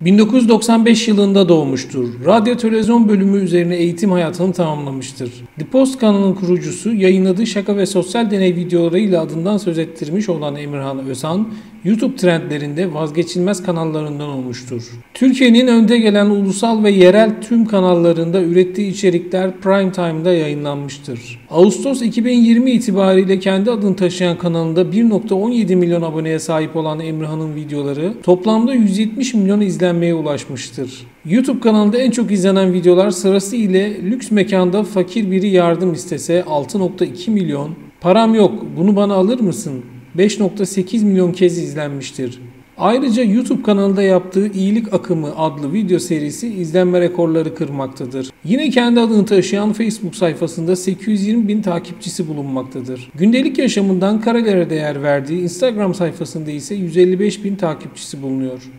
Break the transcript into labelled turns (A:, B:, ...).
A: 1995 yılında doğmuştur. Radyo televizyon bölümü üzerine eğitim hayatını tamamlamıştır. The Post kanalının kurucusu yayınladığı şaka ve sosyal deney videolarıyla adından söz ettirmiş olan Emirhan Özhan, YouTube trendlerinde vazgeçilmez kanallarından olmuştur. Türkiye'nin önde gelen ulusal ve yerel tüm kanallarında ürettiği içerikler prime time'da yayınlanmıştır. Ağustos 2020 itibariyle kendi adını taşıyan kanalında 1.17 milyon aboneye sahip olan Emirhan'ın videoları toplamda 170 milyon izlenmeye ulaşmıştır. YouTube kanalında en çok izlenen videolar sırası ile lüks mekanda fakir biri yardım istese 6.2 milyon, param yok bunu bana alır mısın 5.8 milyon kez izlenmiştir. Ayrıca YouTube kanalında yaptığı İyilik Akımı adlı video serisi izlenme rekorları kırmaktadır. Yine kendi adını taşıyan Facebook sayfasında 820 bin takipçisi bulunmaktadır. Gündelik yaşamından karelere değer verdiği Instagram sayfasında ise 155 bin takipçisi bulunuyor.